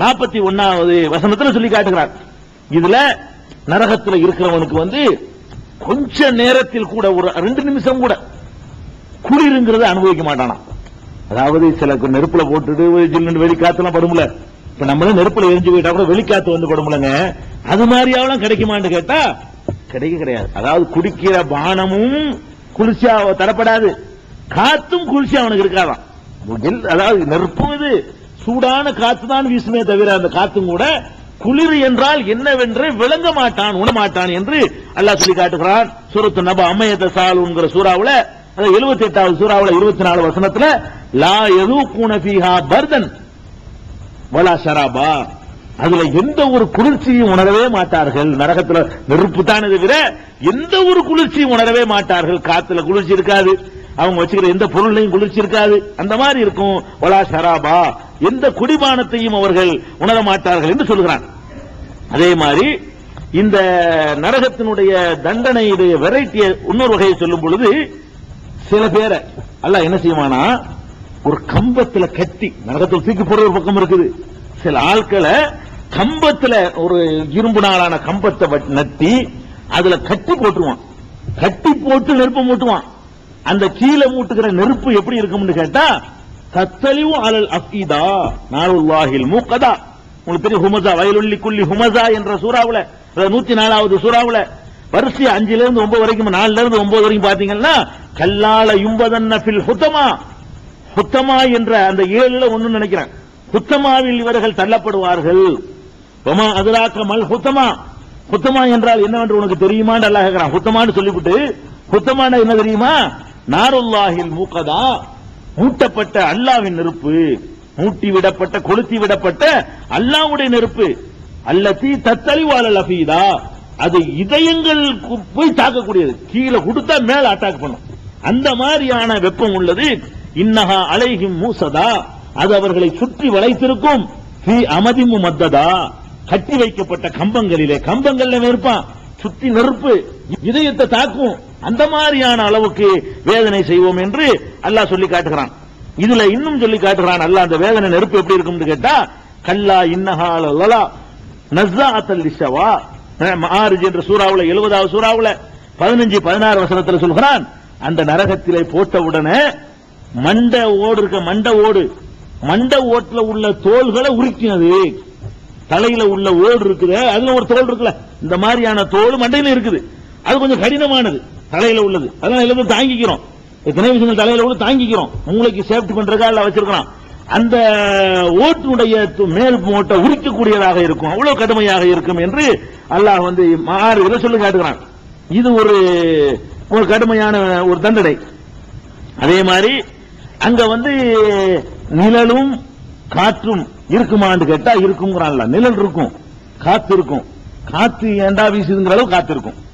நாற்பத்தி ஒன்னாவது வசனத்துல சொல்லி காட்டுகிறார். இதுல நரகத்தில் இருக்கிறவனுக்கு வந்து கொஞ்ச நேரத்தில் கூட ஒரு ரெண்டு நிமிஷம் கூட குளிருங்கிறத அனுபவிக்க மாட்டானா? அதாவது சில நெருப்புல போட்டுட்டு ஜில்லுன்னு வெளிக்காத்துலாம் படும்ல. இப்ப நம்மள நெருப்புல எரிஞ்சு போயிட்டா கூட வெளிக்காத்து வந்து படும்லங்க. அது மாதிரியாவெல்லாம் கிடைக்குமான்னு கேட்டா கிடைக்க கிடையாது. அதாவது குடிக்கிற பானமும் குளிர்ச்சியா தரப்படாது. காத்தும் குளிர்ச்சி அவனுக்கு இருக்காதான். அதாவது நெருப்பும் இது. சூடான காத்து தான் வீசுமே தவிர அந்த காத்தும் கூட குளிர் என்றால் என்னவென்று விளங்க மாட்டான் உணமாட்டான் என்று அல்லாஹ் சொல்லி காட்டுகிறான். சூரத்து நப அம்மையத்த சாலுங்கிற சூறாவுல எழுபத்தி எட்டாவது சூறாவுல இருபத்தி நாலு வசனத்துல லா எது கூனபிஹா பர்தன் வலா ஷராபா. அதுல எந்த ஒரு குளிர்ச்சியும் உணரவே மாட்டார்கள். நரகத்துல நெருப்பு தானே தவிர எந்த ஒரு குளிர்ச்சியும் உணரவே மாட்டார்கள். காத்துல குளிர்ச்சி இருக்காது. அவங்க வச்சுக்கிற எந்த பொருளையும் குளிர்ச்சி இருக்காது. அந்த மாதிரி இருக்கும். வலா ஷராபா. எந்த குடிபானத்தையும் அவர்கள் உணர மாட்டார்கள் என்று சொல்கிறான். அதே மாதிரி இந்த நரகத்தினுடைய தண்டனையுடைய வெரைட்டியை இன்னொரு வகையை சொல்லும் பொழுது சில பேரை அல்ல என்ன செய்வானா? ஒரு கம்பத்துல கட்டி நரகத்தில் தூக்கி போடுற பக்கம் இருக்குது. சில ஆட்களை கம்பத்துல ஒரு இரும்பு நாளான கம்பத்தை நட்டி அதுல கட்டி போட்டுருவான். கட்டி போட்டு நெருப்பம் மூட்டுவான். அந்த கீழே மூட்டுகிற நெருப்பு எப்படி இருக்கும்னு கேட்டா தத்தலிவு அலல் அஃபீதா நாளுல்லாஹில் மூக்கதா உங்களுக்கு தெரியும் ஹுமசா வயலுள்ளி குள்ளி ஹுமசா என்ற சூறாவுல நூத்தி நாலாவது சூறாவுல வரிசை அஞ்சுல இருந்து ஒன்பது வரைக்கும் நாலுல இருந்து ஒன்பது வரைக்கும் பாத்தீங்கன்னா கல்லால யும்பதன்ன பில் ஹுத்தமா. ஹுத்தமா என்ற அந்த ஏழுல ஒன்னு நினைக்கிறேன் ஹுத்தமாவில் இவர்கள் தள்ளப்படுவார்கள். ஒமா அதுராக்க மல் ஹுத்தமா. ஹுத்தமா என்றால் என்னவென்று உனக்கு தெரியுமான்னு அல்லாஹ் கேட்கிறான். ஹுத்தமான்னு சொல்லிவிட்டு ஹுத்தமான என்ன தெரியுமா? நாருல்லாஹில் மூக்கதா மூட்டப்பட்ட அல்லாவின் நெருப்பு மூட்டி விடப்பட்ட கொளுத்தி விடப்பட்ட அல்லாவுடைய நெருப்பு. அல்லத்தி தத்தறிவாளல் அஃபீதா அது இதயங்கள் போய் தாக்கக்கூடியது. கீழே கொடுத்தா மேல அட்டாக் பண்ணும். அந்த மாதிரியான வெப்பம் உள்ளது. இன்னஹா அலைஹிம் மூசதா. அது அவர்களை சுற்றி வளைத்திருக்கும். ஃபீ அமதிமு மத்ததா கட்டி வைக்கப்பட்ட கம்பங்களிலே. கம்பங்கள்ல இருப்பான் சுத்தி நெருப்பு. இதயத்தை தாக்கும். அந்த மாதிரியான அளவுக்கு வேதனை செய்வோம் என்று அல்லாஹ் சொல்லி காட்டுகிறான். இதுல இன்னும் சொல்லி காட்டுகிறான் அல்லாஹ் அந்த வேதனை நெருப்பு எப்படி இருக்கும்னு கேட்டா கல்லா இன்னஹாலா லலா நஸ்ஸாஅத்தல் லிஷவா. மாரிஜ் என்ற சூறாவுல 70வது சூறாவுல பதினஞ்சு பதினாறு வசனத்தில் சொல்கிறான் அந்த நரகத்திலே போட்ட உடனே மண்ட ஓடு இருக்க மண்ட ஓடு மண்ட ஓட்டுல உள்ள தோள்களை உரிக்கினது. தலையில உள்ள ஓடு இருக்குது அதுல ஒரு தோல் இருக்குல்ல இந்த மாதிரியான தோல் மண்டையில இருக்குது. அது கொஞ்சம் கடினமானது. தலையில உள்ளது. அதெல்லாம் எல்லாத்தையும் தாங்கிக்கிறோம். எத்தனை விஷயங்கள் தலையில உள்ள தாங்கிக்கிறோம். மூளைக்கு சேஃப்டி பண்றதுக்காக எல்லாம் வச்சிருக்கிறோம். அந்த ஓட்டுடைய மேல் மூட்டை உரிக்கக்கூடியதாக இருக்கும். அவ்வளவு கடுமையாக இருக்கும் என்று அல்லாஹ் வந்து ஆறு இதை சொல்லி காட்டுகிறான். இது ஒரு ஒரு கடுமையான ஒரு தண்டனை. அதே மாதிரி அங்க வந்து நிழலும் காற்றும் இருக்குமான்னு கேட்டா இருக்குங்கிறான்ல நிழல் இருக்கும் காத்து இருக்கும். காத்து ஏண்டா வீசுதுங்கிற அளவு காத்து இருக்கும்.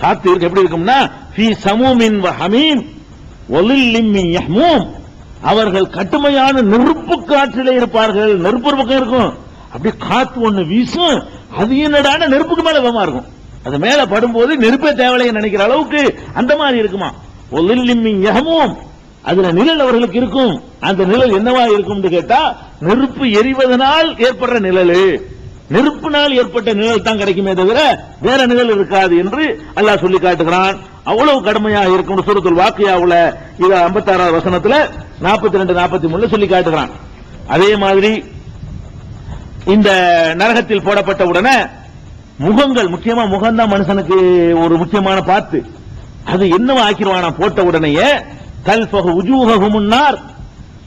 காத்து இருக்கு எப்படி இருக்கும்னா ஃபி சமூமின் வ ஹமீம் ஒலில்லிம் யஹ்மூம். அவர்கள் கட்டுமையான நெருப்பு காற்றிலே இருப்பார்கள் நெருப்பு ஒரு பக்கம் இருக்கும். அப்படியே காத்து ஒண்ணு வீசும். அது என்னடான நெருப்புக்கு மேல வெமா இருக்கும். அது மேல படும்போது நெருப்பே தேவையில்லை நினைக்கிற அளவுக்கு அந்த மாதிரி இருக்குமா? ஒலில்லிம்மின் யஹ்மூம். அதுல நிழல் அவர்களுக்கு இருக்கும். அந்த நிழல் என்னவா இருக்கும்னு கேட்டா நெருப்பு எரிவதனால் ஏற்படுற நிழல். நெருப்பினால் ஏற்பட்ட நிழல் தான் கிடைக்குமே தவிர வேற நிழல் இருக்காது என்று அல்லாஹ் சொல்லி காட்டுகிறான். அவ்வளவு கடுமையாக இருக்கும் சூரத்துல் வாக்கியாவுல இது 56 வசனத்துல 42 ரெண்டு நாற்பத்தி மூணுல சொல்லி காட்டுகிறான். அதே மாதிரி இந்த நரகத்தில் போடப்பட்ட உடனே முகங்கள் முக்கியமா முகம்தான் மனுஷனுக்கு ஒரு முக்கியமான பாத்து. அது என்னவா ஆக்கிடுவானா போட்ட உடனேயே கல்பக உஜூககு முன்னார்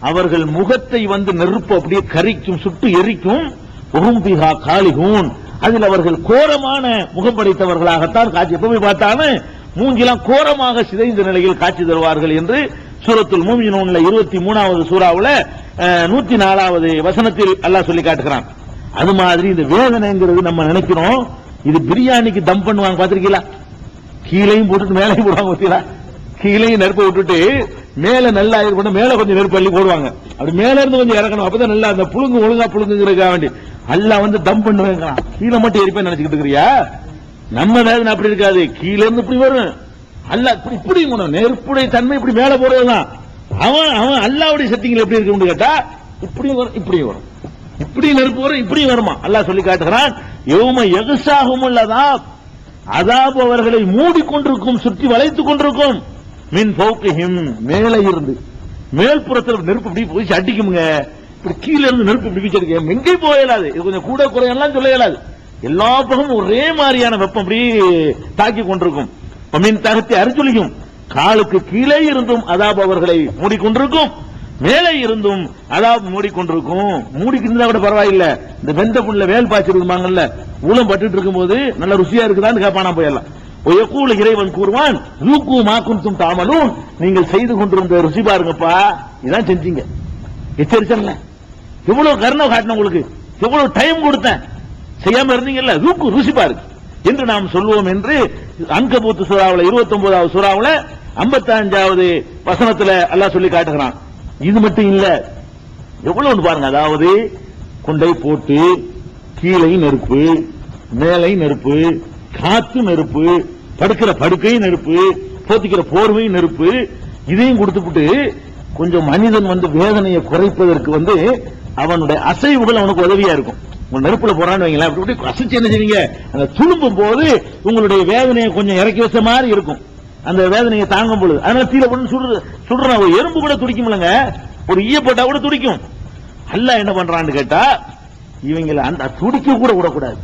அவர்கள் முகத்தை வந்து நெருப்பு அப்படியே கரிக்கும் சுட்டு எரிக்கும். உகும்பிகா காலிகூன். அதில் அவர்கள் கோரமான முகம் படைத்தவர்களாகத்தான் காட்சி எப்பவுமே போய் பார்த்தாலும் மூங்கிலாம் கோரமாக சிதைந்த நிலையில் காட்சி தருவார்கள் என்று சூரத்துல் மூமினூன்ல இருபத்தி மூணாவது சூறாவில் நூத்தி நாலாவது வசனத்தில் அல்லாஹ் சொல்லி காட்டுகிறான். அது மாதிரி இந்த வேதனைங்கிறது நம்ம நினைக்கிறோம். இது பிரியாணிக்கு தம் பண்ணுவாங்க பாத்திருக்கீங்களா கீழையும் போட்டுட்டு மேலையும் போடுவாங்க பார்த்தீங்களா கீழே நெருப்பு விட்டுட்டு மேல நல்லா இருக்கணும் மேல கொஞ்சம் நெருப்பு அள்ளி போடுவாங்க. அப்படி மேல இருந்து கொஞ்சம் இறக்கணும். அப்பதான் நல்லா அந்த புழுங்கு ஒழுங்கா புழுங்குங்கிறதுக்காக வேண்டி. அல்லாஹ் வந்து தம் பண்ணுவேங்க கீழே மட்டும் எரிப்பேன் நினைச்சுக்கிட்டு இருக்கிறியா? நம்ம நேரம் அப்படி இருக்காது. கீழே இருந்து இப்படி வரும். அல்ல இப்படி இப்படி நெருப்புடைய தன்மை இப்படி மேல போறதுதான். அவன் அவன் அல்லாவுடைய சக்திகள் எப்படி இருக்குன்னு கேட்டா இப்படி வரும் இப்படி வரும். இப்படி நெருப்பு வரும் இப்படியும் வருமா? அல்லாஹ் சொல்லி காட்டுகிறான் எவ்வளவு எகுசாகும் உள்ளதா அதாப் அவர்களை மூடிக்கொண்டிருக்கும் சுற்றி வளைத்துக் கொண்டிருக்கும். மின் பௌக்கிஹிம் மேலே இருந்து. மேல்புறத்தில் நெருப்பு இப்படி போய் அடிக்குமுங்க இப்படி கீழே இருந்து நெருப்பு இப்படி வீச்சடிக்க எங்கே போயிடாது இது கொஞ்சம் கூட குறையெல்லாம் சொல்ல இயலாது. எல்லா பக்கமும் ஒரே மாதிரியான வெப்பம் அப்படி தாக்கி கொண்டிருக்கும். மின் தகத்தை அரிச்சுலியும் காலுக்கு கீழே இருந்தும் அதாப் அவர்களை மூடிக்கொண்டிருக்கும். மேலே இருந்தும் அதாப் மூடிக்கொண்டிருக்கும். மூடிக்கிருந்தா கூட பரவாயில்ல. இந்த வெந்த புண்ணில் வேல் பாய்ச்சிருக்குமாங்கல்ல. ஊலம் பட்டுட்டு இருக்கும்போது நல்ல ருசியா இருக்குதான்னு கேப்பானா போயிடலாம் ஒயக்கூல இறைவன் கூறுவான் ரூக்கு குன்தும் தாமலும் நீங்கள் செய்து கொண்டிருந்த ருசி பாருங்கப்பா. இதான் செஞ்சீங்க. எச்சரிச்சல எவ்வளவு கருணை காட்டின உங்களுக்கு. எவ்வளவு டைம் கொடுத்தேன். செய்யாம இருந்தீங்கல்ல? ரூக்கு ருசி பாருங்க. என்று நாம் சொல்லுவோம் என்று அங்கபூத்து சூறாவுல இருபத்தி ஒன்பதாவது சூறாவுல ஐம்பத்தி அஞ்சாவது வசனத்துல எல்லாம் சொல்லி காட்டுகிறான். இது மட்டும் இல்ல. எவ்வளவு பாருங்க. அதாவது கொண்டை போட்டு கீழே நெருப்பு மேலை நெருப்பு காத்து நெருப்பு படுக்கிற படுக்கை நெருப்பு போத்திக்கிற போர்வை நெருப்பு இதையும் கொடுத்துட்டு கொஞ்சம் மனிதன் வந்து வேதனையை குறைப்பதற்கு வந்து அவனுடைய அசைவுகள் அவனுக்கு உதவியா இருக்கும். உங்க நெருப்புல போறான்னு வைங்களேன் அப்படி இப்படி அசைச்சு என்ன செய்வீங்க அந்த துளும்பும் போது உங்களுடைய வேதனையை கொஞ்சம் இறக்கி வச்ச மாதிரி இருக்கும். அந்த வேதனையை தாங்கும் பொழுது. அதனால கீழே போட்டு சுடுற சுடுற ஒரு எறும்பு கூட துடிக்கும்லங்க ஒரு ஈய போட்டா கூட துடிக்கும். அல்ல என்ன பண்றான்னு கேட்டா இவங்களை அந்த துடிக்க கூட விடக்கூடாது.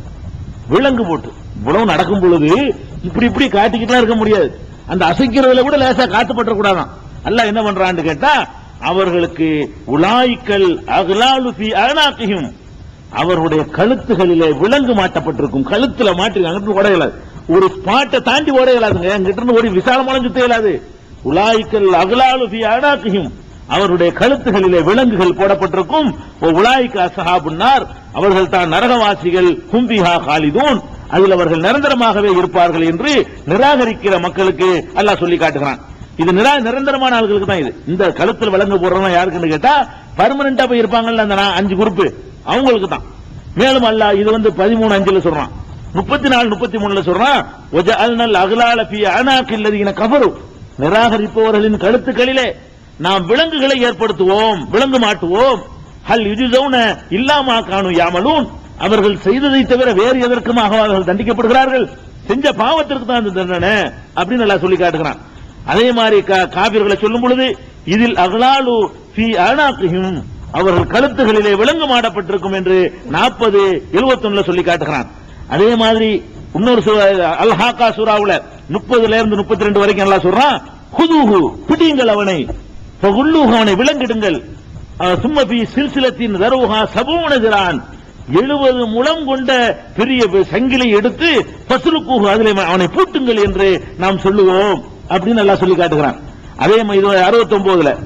விலங்கு போட்டு. இவ்வளவு நடக்கும் பொழுது இப்படி இப்படி காட்டிக்கிட்டுலாம் இருக்க முடியாது. அந்த அசைக்கிறதுல கூட லேசா காத்துப்பட்ட கூடாதான் அல்ல என்ன பண்றான்னு கேட்டா அவர்களுக்கு உலாய்க்கல் அகலாலு ஃபி அவருடைய கழுத்துகளிலே விலங்கு மாட்டப்பட்டிருக்கும். கழுத்துல மாட்டி அங்கிட்டு ஓட இயலாது ஒரு ஸ்பாட்டை தாண்டி ஓட இயலாதுங்க இருந்து ஒரு விசாலமான சுத்த இயலாது. உலாய்க்கல் அகலாலு ஃபி அவருடைய கழுத்துகளிலே விலங்குகள் போடப்பட்டிருக்கும். உலாய்க்கு அசஹாபுன்னார் அவர்கள் தான் நரகவாசிகள் கும்பிஹா காலிதூன் அதில் அவர்கள் நிரந்தரமாகவே இருப்பார்கள் என்று நிராகரிக்கிற மக்களுக்கு அல்லாஹ் சொல்லி காட்டுகிறான். இது நிரா நிரந்தரமான ஆளுகளுக்கு தான் இது. இந்த கழுத்தில் வழங்க போடுறவங்க யாருக்குன்னு கேட்டா பர்மனண்டா போய் இருப்பாங்கல்ல அந்த அஞ்சு குரூப் அவங்களுக்கு தான். மேலும் அல்லாஹ் இது வந்து பதிமூணு அஞ்சுல சொல்றான். முப்பத்தி நாலு முப்பத்தி மூணுல சொல்றான் ஒஜஅல்னல் அகலால ஃபீ அனாக்கில்லதீன கஃபரு. நிராகரிப்பவர்களின் கழுத்துக்களிலே நாம் விலங்குகளை ஏற்படுத்துவோம் விலங்கு மாட்டுவோம். ஹல் யுஜுசௌன இல்லாமா காணு யாமலூன் அவர்கள் செய்ததை தவிர வேறு எதற்குமாக அவர்கள் தண்டிக்கப்படுகிறார்கள்? செஞ்ச பாவத்திற்கு தான் இந்த தண்டனை அப்படின்னு நல்லா சொல்லி காட்டுகிறான். அதே மாதிரி கா- சொல்லும் பொழுது இதில் அகலாலு ஃபி அனாக்கிஹிம் அவர்கள் கழுத்துகளிலே விலங்கு மாடப்பட்டிருக்கும் என்று நாற்பது எழுபத்தொன்னுல சொல்லி காட்டுகிறான். அதே மாதிரி இன்னொரு அல்ஹாக்கா அல் சூறாவுல முப்பதுல இருந்து முப்பத்தி ரெண்டு வரைக்கும் நல்லா சொல்றான் குதூஹு பிடியுங்கள் அவனை அவனை விலங்கிடுங்கள். சும்மபி பி சில்சிலத்தின் தருவா சபூனதிரான் எழுபது முழம் கொண்ட பெரிய சங்கிலை எடுத்து பசுலுக்கூஹு அதிலே அவனை பூட்டுங்கள் என்று நாம் சொல்லுவோம் அப்படின்னு நல்லா சொல்லி காட்டுகிறான். அதே மாதிரி அறுபத்தி ஒன்பதுல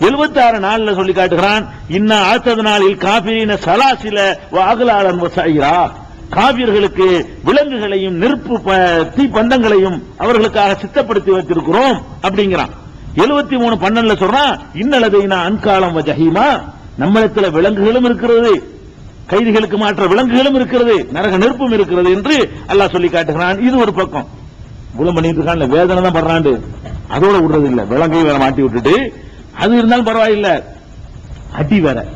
எழுபத்தி ஆறு நாள்ல சொல்லி காட்டுகிறான் இன்ன ஆத்தது நாளில் காபிரின சலாசில வாகலாளன் வசாயிரா. காவியர்களுக்கு விலங்குகளையும் நெருப்பு ப- தீ பந்தங்களையும் அவர்களுக்காக சித்தப்படுத்தி வைத்திருக்கிறோம் அப்படிங்கிறான். எழுபத்தி மூணு பன்னெண்டுல சொல்றான் இன்னலதைனா அன்காலம் வ ஜஹீமா. நம்மளத்துல விலங்குகளும் இருக்கிறது. கைதிகளுக்கு மாற்ற விலங்குகளும் இருக்கிறது நரக நெருப்பும் இருக்கிறது என்று அல்லாஹ் சொல்லி காட்டுகிறான். இது ஒரு பக்கம். குலம் பண்ணிட்டு இருக்கான்ல வேதனை தான் படுறாண்டு அதோட விடுறது இல்ல. விலங்கை வேற மாட்டி விட்டுட்டு. அது இருந்தாலும் பரவாயில்ல. அடி வேற.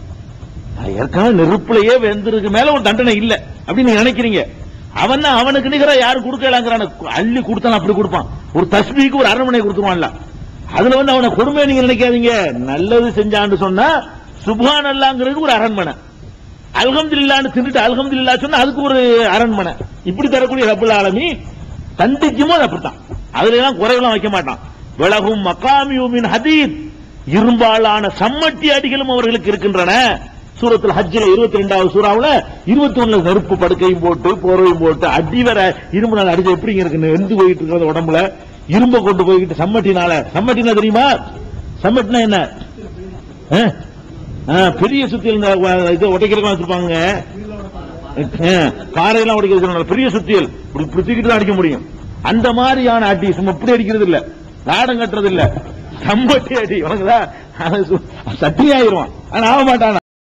ஏற்கனவே நெருப்புலயே வெந்திருக்கு மேல ஒரு தண்டனை இல்ல. அப்படின்னு நீங்க நினைக்கிறீங்க. அவன் அவனுக்கு நிகரா யாரும் கொடுக்கலாங்கிறான அள்ளி கொடுத்தான்? அப்படி கொடுப்பான். ஒரு தஸ்மிக்கு ஒரு அரண்மனை கொடுத்துருவான்ல. அதுல வந்து அவனை கொடுமை நீங்க நினைக்காதீங்க. நல்லது செஞ்சான்னு சொன்னா சுபான் அல்லாங்கிறது ஒரு அரண்மனை. அல்ஹம்துலில்லான்னு தின்னுட்டு அல்ஹம்துலில்லா சொன்னா அதுக்கு ஒரு அரண்மனை. இப்படி தரக்கூடிய ரப்புல் ஆலமி தண்டிக்குமோ அது அப்படித்தான். அதுல எல்லாம் குறைவெல்லாம் வைக்க மாட்டான். விலகும் மக்காமியூமின் ஹதீத். இரும்பாலான சம்மட்டி அடிகளும் அவர்களுக்கு இருக்கின்றன. சூரத்தில் ஹஜ்ஜில் இருபத்தி ரெண்டாவது சூறாவில் இருபத்தி ஒண்ணுல நெருப்பு படுக்கையும் போட்டு போர்வையும் போட்டு அடி வர இரும்பு நாள் அடிச்சு எப்படிங்க இருக்குன்னு எழுந்து போயிட்டு இருக்கிறது உடம்புல. இரும்ப கொண்டு போய்கிட்டு சம்மட்டினால சம்மட்டினா தெரியுமா? சம்மட்டினா என்ன? ஆ, பெரிய சுத்தியல் இந்த வ- இது உடைக்கிறதுக்கு வச்சிருப்பாங்க. காரையெல்லாம் உடைக்கிறது பெரிய சுத்தியல். இப்படி தூக்கிட்டு தான் அடிக்க முடியும். அந்த மாதிரியான அடி சும்மா இப்படி அடிக்கிறது இல்ல. நாடம் கட்டுறது இல்ல. சம்பட்டி அடி உனக்குதா சட்டி ஆயிருவான் ஆனா ஆக மாட்டானா